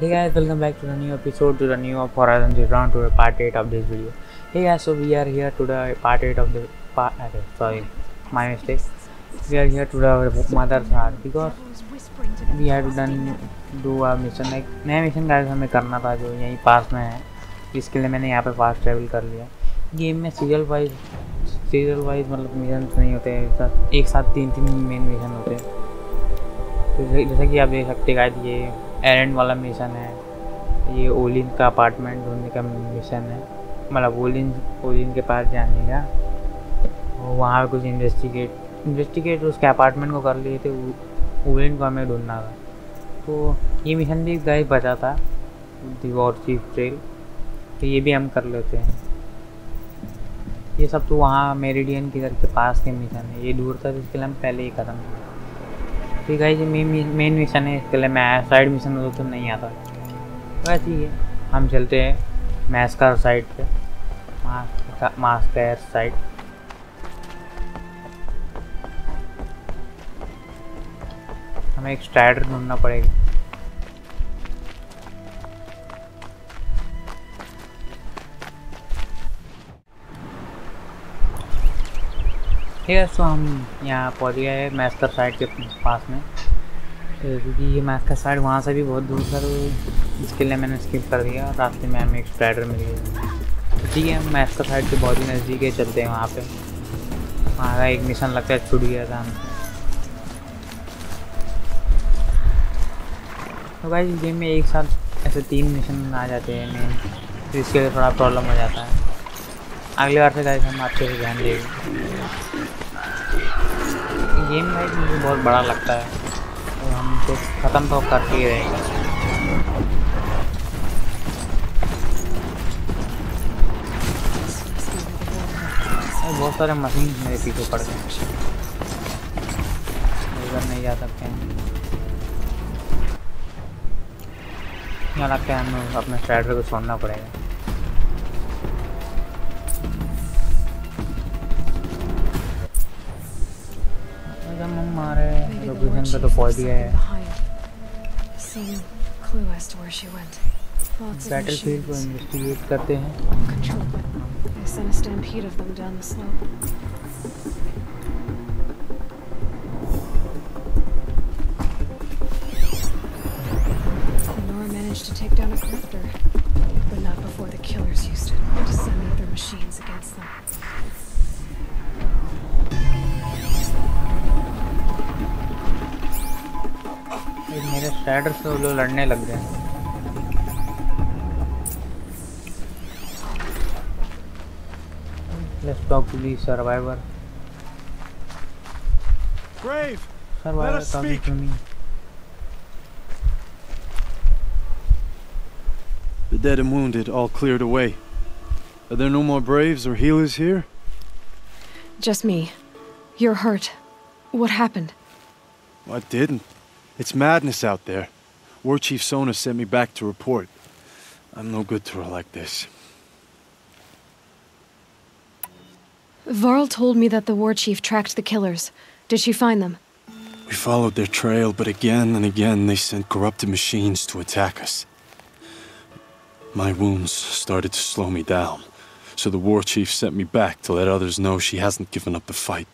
Hey guys, welcome back to the new episode to the new of Horizon Zero Dawn to the part 8 of this video. Hey guys, so we are here to the part 8 of the part. Okay, sorry, my mistake. We are here to the mother's heart because we had done do a mission एक नया mission guys हमें करना था जो यहीं पास में है इसके लिए मैंने यहाँ पे फास्ट ट्रैवल कर लिया गेम में सीरियल वाइज सीरियल वाइज मतलब मिशन नहीं होते हैं एक साथ एक साथ तीन तीन मेन मिशन होते हैं तो जैसा कि आप देख सकते गाइस ये एरेंड वाला मिशन है। ये ओलिन का अपार्टमेंट ढूँढने का मिशन है। मतलब ओलिन ओलिन के पास जाने का। वहाँ कुछ इन्वेस्टिगेट इन्वेस्टिगेट उसके अपार्टमेंट को कर लिए थे। ओलिन को हमें ढूंढना था। तो ये मिशन भी गाइस बचा था दी वॉर चीफ ट्रेल तो ये भी हम कर लेते हैं। ये सब तो वहाँ मेरिडियन के घर के पास के मिशन है। ये दूर था जिसके लिए हम पहले ही ख़त्म किया है जी मेन मिशन है, इसके लिए मैं साइड मिशन तो नहीं आता। वैसे ही है। हम चलते हैं मैस्कार साइड पे। मास्कर साइड हमें एक स्ट्राइडर ढूंढना पड़ेगा। ठीक है सो हम यहाँ पहुँच गए हैं मैस्कर साइड के पास में। तो क्योंकि ये मैस्कर साइड वहाँ से भी बहुत दूर था तो इसके लिए मैंने स्किप कर दिया रास्ते में हमें एक स्प्राइडर मिल गया। तो ठीक है, हम मैस्कर साइड के बहुत ही नज़दीक है, चलते हैं वहाँ पे। वहाँ का एक मिशन लगता है छूट गया था हमसे तो भाई गेम में एक साथ ऐसे तीन मिशन आ जाते हैं मेन तो इसके लिए थोड़ा प्रॉब्लम हो जाता है। अगली बार से गाइस हम अच्छे से ध्यान देंगे। गेम भाई मुझे बहुत बड़ा लगता है। तो हम तो ख़त्म तो करके ही रहेंगे। बहुत सारे मशीन मेरे पीछे पड़ गए। इधर नहीं जा सकते हैं। यहाँ लगता है हमें अपने स्ट्राइडर को छोड़ना पड़ेगा। पहुंच left गए something हैं behind. Same clue as to where she went. Lots of battle field को machines. इन्वेस्टिगेट करते हैं Control, but they sent a stampede of them down the slope. Nora managed to take down a corruptor, but not before the killers used it to send the other machines against them. एक मेरे strider से वो लोग लड़ने लग गए हैं Let's talk to the survivor. Brave! Survivor us talking speak. to me. The dead and wounded all cleared away. Are there no more braves or healers here? Just me. You're hurt. What happened? I didn't. It's madness out there. War Chief Sona sent me back to report. I'm no good to her like this. Varl told me that the war chief tracked the killers. Did she find them? We followed their trail, but again and again they sent corrupted machines to attack us. My wounds started to slow me down, so the War Chief sent me back to let others know she hasn't given up the fight.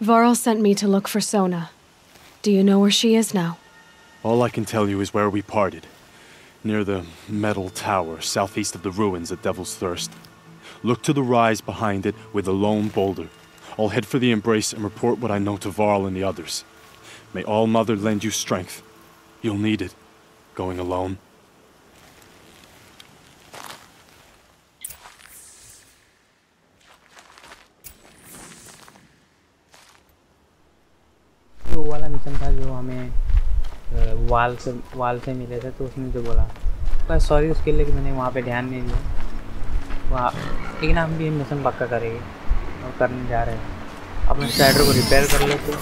Varl sent me to look for Sona. Do you know where she is now? All I can tell you is where we parted. Near the metal tower, southeast of the ruins at Devil's Thirst. Look to the rise behind it with a lone boulder. I'll head for the embrace and report what I know to Varl and the others. May All Mother lend you strength. You'll need it. Going alone. वाल से वाल से मिले थे तो उसने जो बोला पर सॉरी उसके लिए कि मैंने वहाँ पे ध्यान नहीं दिया। वहाँ, लेकिन हम भी मिशन पक्का करेंगे और करने जा रहे हैं। अपने स्लाइडर को रिपेयर कर लेते हैं।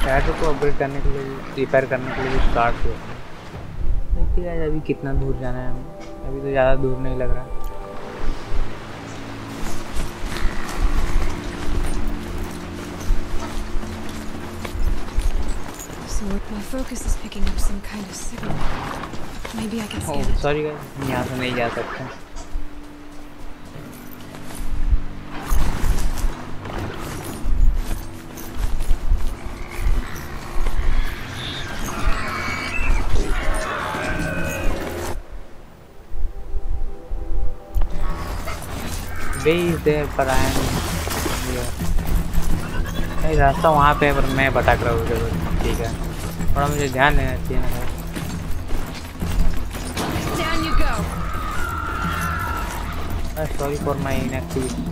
स्लाइडर को अपग्रेड करने के लिए रिपेयर करने के लिए स्टार्ट किया। अभी कितना दूर जाना है हमें। अभी तो ज़्यादा दूर नहीं लग रहा My focus is picking up some kind of signal. Maybe I can scan oh, it. Sorry guys, यहाँ से नहीं जा सकते base there, but I am रास्ता वहाँ पे पर मैं भटक रहा हूँ ज़रूर ठीक है। थोड़ा मुझे ध्यान देना चाहिए ना। सॉरी फॉर माई इनएक्टिविटी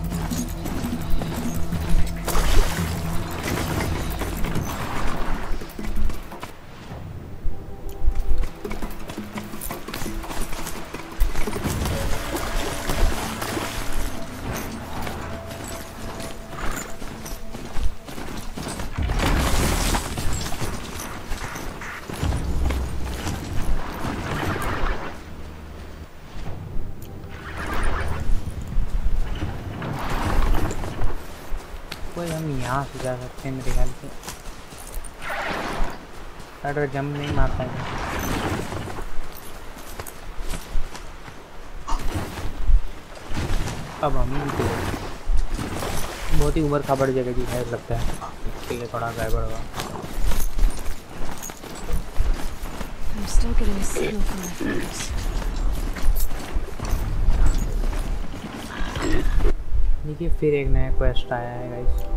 यहाँ से जा सकते हैं मेरे ख्याल से? अगर जम नहीं मारता है अब हम तो बहुत ही उम्र खबर जगह की है लगता है। ठीक है थोड़ा गड़बड़ still getting a my focus. देखिए फिर एक नया क्वेस्ट आया है गाइस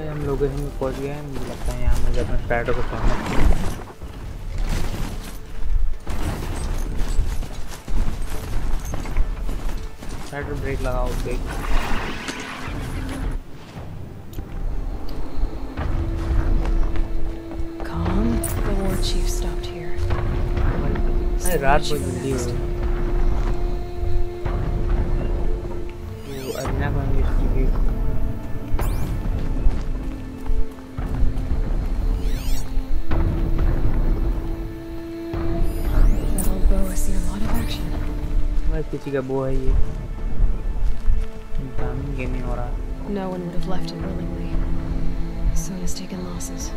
भाई हम लोकेशन में पहुँच गए हैं मुझे लगता है यहाँ मुझे अपने स्टार्टर को छोड़ना चाहिए ब्रेक लगाओ break Calm. The war chief stopped here. रात बहुत जल्दी हो गई बस किसी का वो है ये इंसान गेमिंग हो रहा है No one would have left it willingly. Sona's taken losses.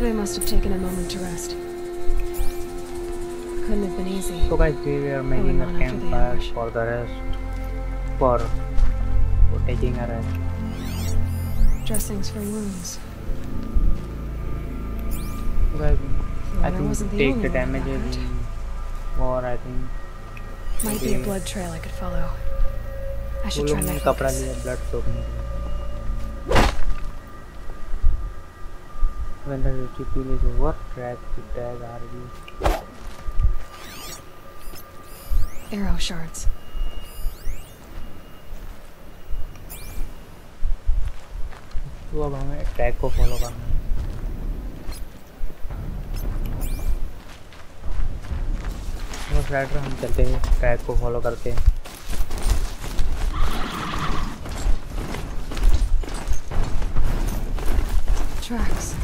They must have taken a moment to rest. Couldn't have been easy. So guys, we were making a on after the campfire ambush. for the rest, for, for taking a rest. Dressings for wounds. So guys, I Runner think wasn't the take only the one who got damages, hurt. or I think Might be a Okay. blood trail I could follow. I वो should लोग try ने my कपड़ा focus. लिया blood सोखने के लिए When the reticule is over, track the tag RV. Arrow shards. तो अब हमें ट्रैक को फॉलो करना है बस राइडर हम चलते हैं ट्रैक को फॉलो करते हैं Tracks.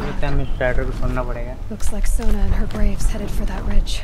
लगता है हमें स्ट्राइडर को छोड़ना पड़ेगा Looks like Sona and her braves headed for that ridge.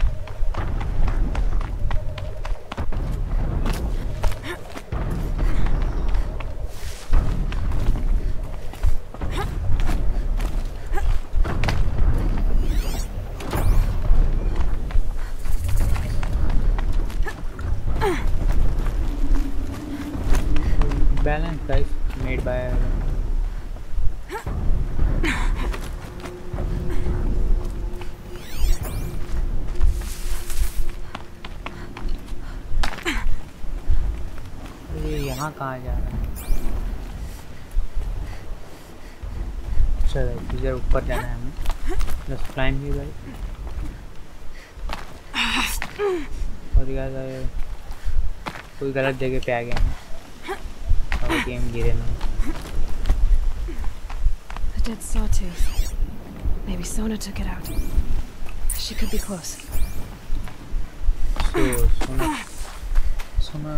यहाँ कहाँ जा रहा है चलो इधर ऊपर जाना है हमें जस्ट क्लाइम ही भाई और यार कोई गलत जगह पे आ गया हम और गेम गिरे ना A dead sawtooth. Maybe Sona took it out. She could be close. सो सोना सोना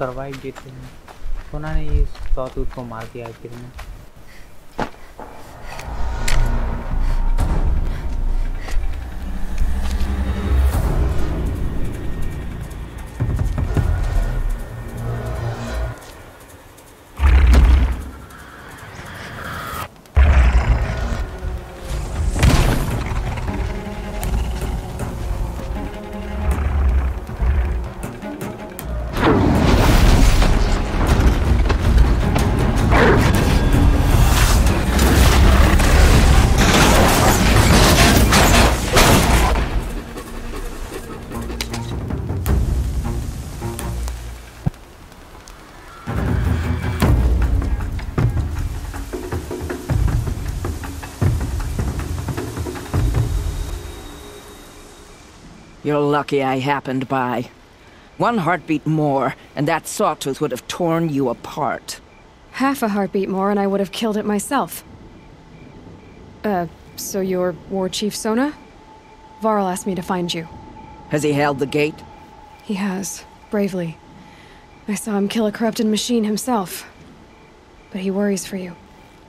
सरवाइव देते हैं। सुना नहीं इस सौतूत को मार दिया आखिर में You're lucky I happened by. One heartbeat more, and that sawtooth would have torn you apart. Half a heartbeat more and I would have killed it myself. Uh, so you're War Chief Sona? Varl asked me to find you. Has he held the gate? He has, bravely. I saw him kill a corrupted machine himself. But he worries for you.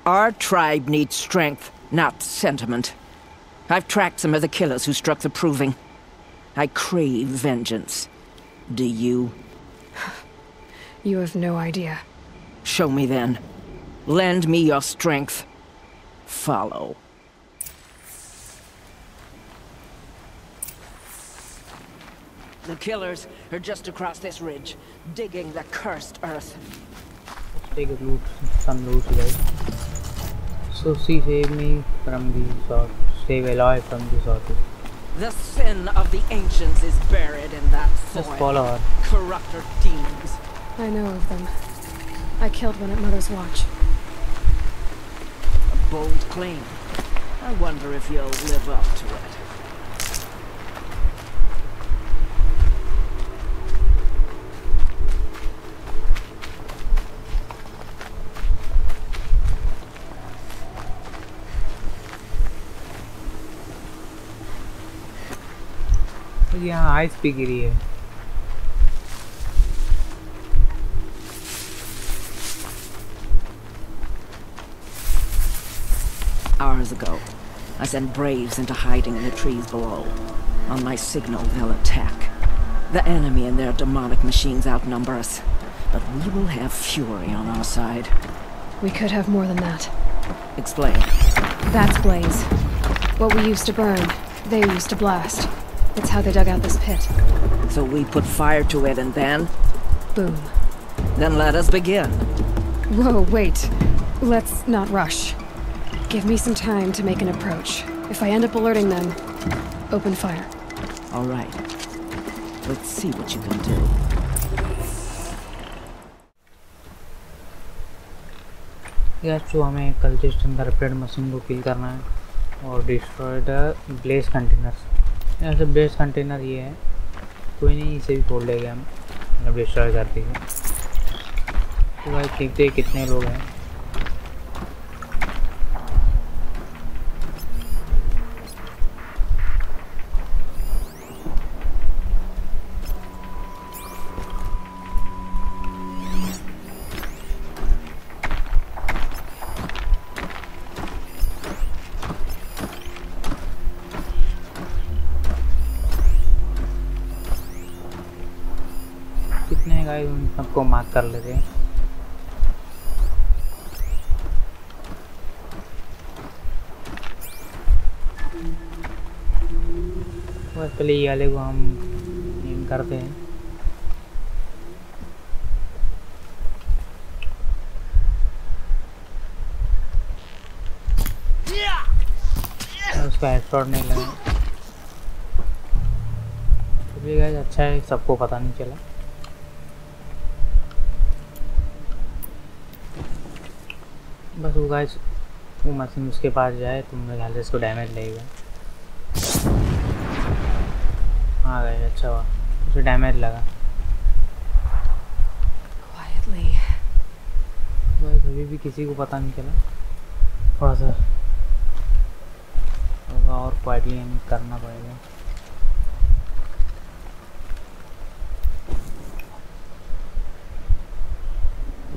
Our tribe needs strength, not sentiment. I've tracked some of the killers who struck the Proving. I crave vengeance. Do you? You have no idea. Show me then. Lend me your strength. Follow. The killers are just across this ridge, digging the cursed earth. Let's take a loot, some loot guys. So she saved me from the sword. Save Aloy from the sword. The sin of the ancients is buried in that Just soil. follow her. Corrupter demons. I know of them. I killed one at Mother's Watch. A bold claim. I wonder if you'll live up to it. तो यहाँ ice भी गिरी है Hours ago, I sent Braves into hiding in the trees below. On my signal, they'll attack. The enemy and their demonic machines outnumber us. But we will have fury on our side. We could have more than that. Explain. That's Blaze. What we used to burn, they used to blast. It's how they dug out this pit. So we put fire to it and then? Boom. Then let us begin. Whoa, wait. Let's not rush. Give me some time to make an approach. If I end up alerting them, open fire. All right. Let's see what you can do. या तो हमें cultist corrupted machine को किल करना है और destroy the bless containers यहाँ से best container ये है। कोई नहीं, इसे भी खोल लेंगे हम। मतलब डिस्ट्रॉय करते हैं तो भाई देखते कितने लोग हैं। सबको मार्क कर लेते हैं। बस पहले ये वाले को हम एम करते हैं। उसका हेडशॉट नहीं लगा। तो अच्छा है, सबको पता नहीं चला बस वो गाइस वो मशीन उसके पास जाए तो मेरे ख्याल से इसको डैमेज लगेगा हाँ गाइस अच्छा हुआ। उसे डैमेज लगा. बस अभी भी किसी को पता नहीं चला। थोड़ा सा और क्वाइटली करना पड़ेगा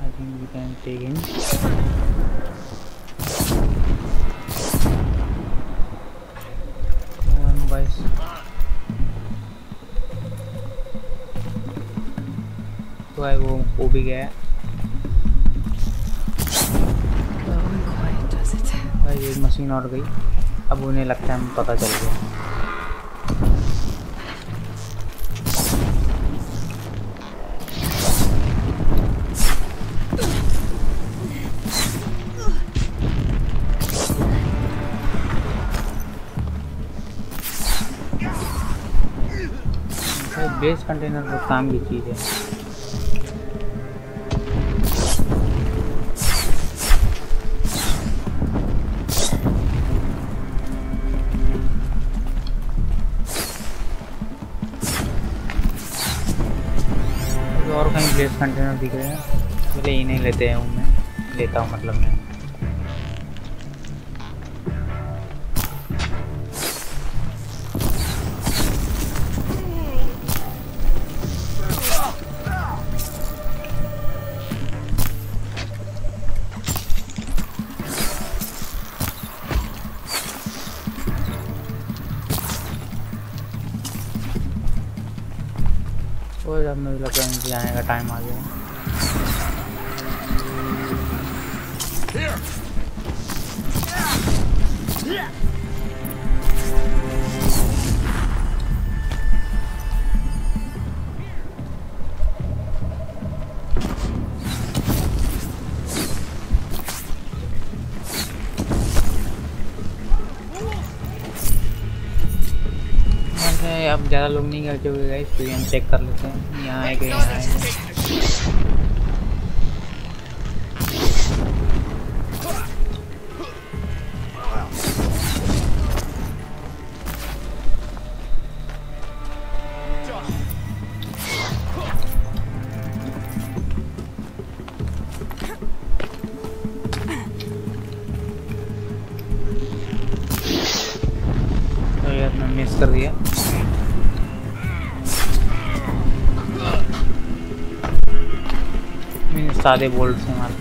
I think we can take him. No ammo, guys. तो भाई वो वो भी गया. भाई एक मशीन और गई अब उन्हें लगता है पता चल गया बेस कंटेनर बहुत काम की चीज़ है। और कहीं बेस कंटेनर दिख रहे हैं पहले नहीं लेते हैं मैं, लेता हूँ मतलब मैं। और भी मुझे लगता है मुझे जाने का टाइम आ गया वैसे अब ज़्यादा लोग नहीं करते हुए गए तो हम चेक कर लेते हैं। यहाँ आए गए यहाँ सादे बोल्ट मारते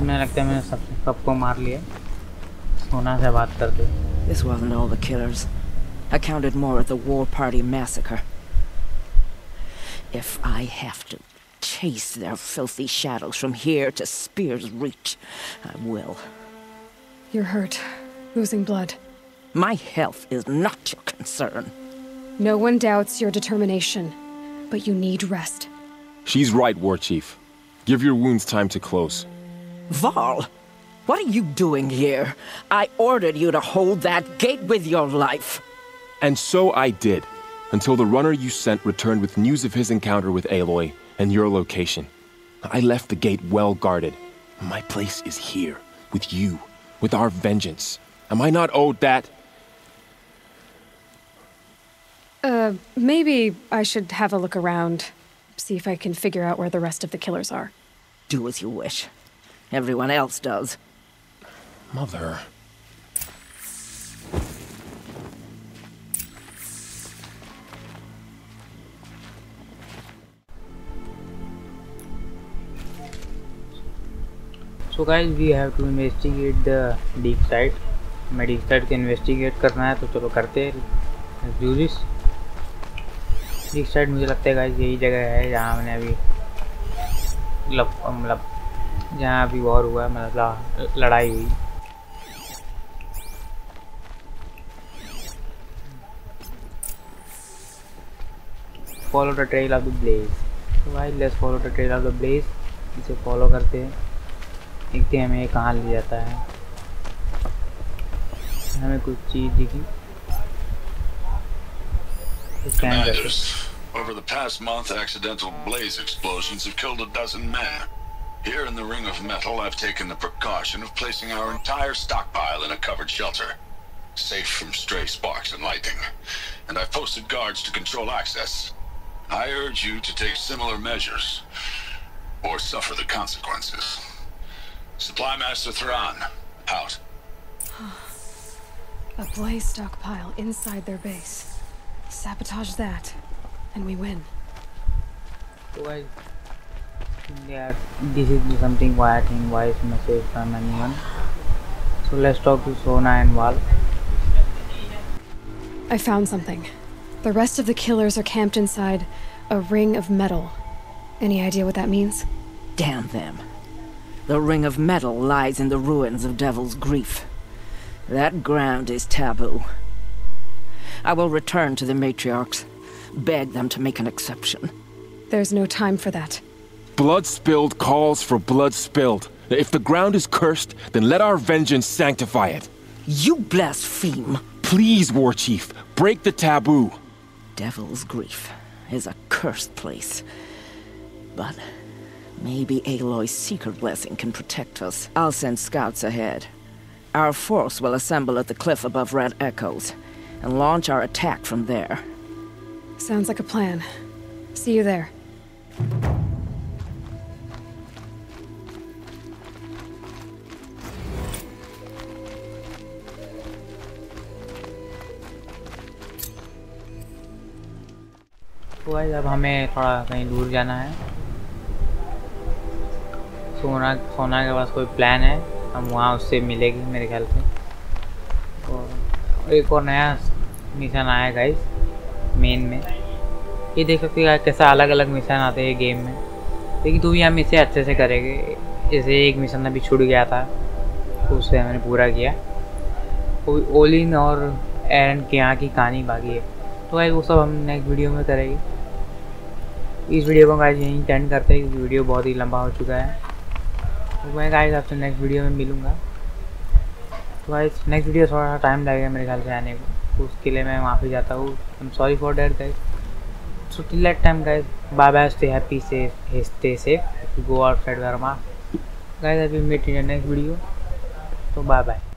हैं तो मैं लगता है मैंने सब सबको मार लिया सोना से बात करते हुए। This wasn't all the killers. I counted more at the War Party massacre. If I have to chase their filthy shadows from here to Spear's Reach, I will. You're hurt. Losing blood. My health is not your concern. No one doubts your determination, but you need rest. She's right, War Chief. Give your wounds time to close. Val, what are you doing here? I ordered you to hold that gate with your life. And so I did, until the runner you sent returned with news of his encounter with Aloy and your location. I left the gate well guarded. My place is here, with you, with our vengeance. Am I not owed that? Uh, maybe I should have a look around. See if I can figure out where the rest of the killers are. Do as you wish. Everyone else does. Mother. So guys we have to investigate the deep side हमें deep side को investigate करना है तो चलो करते हैं juris deep side मुझे लगता है गाइस यही जगह है जहाँ मैंने अभी मतलब मतलब जहाँ अभी वॉर हुआ है मतलब लड़ाई हुई। Follow the trail of the blaze तो भाई let's follow the trail of the blaze इसे फॉलो करते हैं। देखते हैं हमें कहाँ ले जाता है। हमें कुछ चीज़ दिखी। Over the past month, accidental blaze explosions have killed a dozen men. Here in the Ring of Metal, I've taken the precaution of placing our entire stockpile in a covered shelter, safe from stray sparks and lightning. And I've posted guards to control access. I urge you to take similar measures, or suffer the consequences. Supply Master Thran, out. A blaze stockpile inside their base. Sabotage that, and we win. So guys, yeah, this is something why I think voice message from anyone. So let's talk to Sona and Val. I found something. The rest of the killers are camped inside a ring of metal. Any idea what that means? Damn them. The Ring of Metal lies in the ruins of Devil's Grief. That ground is taboo. I will return to the matriarchs, beg them to make an exception. There's no time for that. Blood spilled calls for blood spilled. If the ground is cursed, then let our vengeance sanctify it. You blaspheme! Please, War Chief, break the taboo. Devil's Grief is a cursed place. But maybe Aloy's secret blessing can protect us. I'll send scouts ahead. Our force will assemble at the cliff above Red Echoes and launch our attack from there. Sounds like a plan. See you there. Guys अब हमें थोड़ा कहीं दूर जाना है। सोना सोना के पास कोई प्लान है, हम वहाँ उससे मिलेंगे मेरे ख्याल से। और एक और नया मिशन आया गाइस मेन में। ये देख सकते हो कैसा अलग अलग मिशन आते हैं गेम में। लेकिन तू भी हम इसे अच्छे से करेंगे। जैसे एक मिशन अभी छूट गया था तो उसे मैंने पूरा किया। ओलिन और एरन के यहाँ की कहानी बाकी है। तो गाइस वो सब हम नेक्स्ट वीडियो में करेंगे। इस वीडियो को गाइस यहीं एंड करते हैं, क्योंकि वीडियो बहुत ही लंबा हो चुका है। तो मैं गाइस आपसे नेक्स्ट वीडियो में मिलूँगा। तो गाइस नेक्स्ट वीडियो थोड़ा सा टाइम लगेगा मेरे ख्याल से आने को। तो उसके लिए मैं माफ़ी जाता हूँ। I am sorry for that guys so till that time guys bye bye stay happy safe stay safe go outside Verma guys अभी मीट इन नेक्स्ट वीडियो तो बाय बाय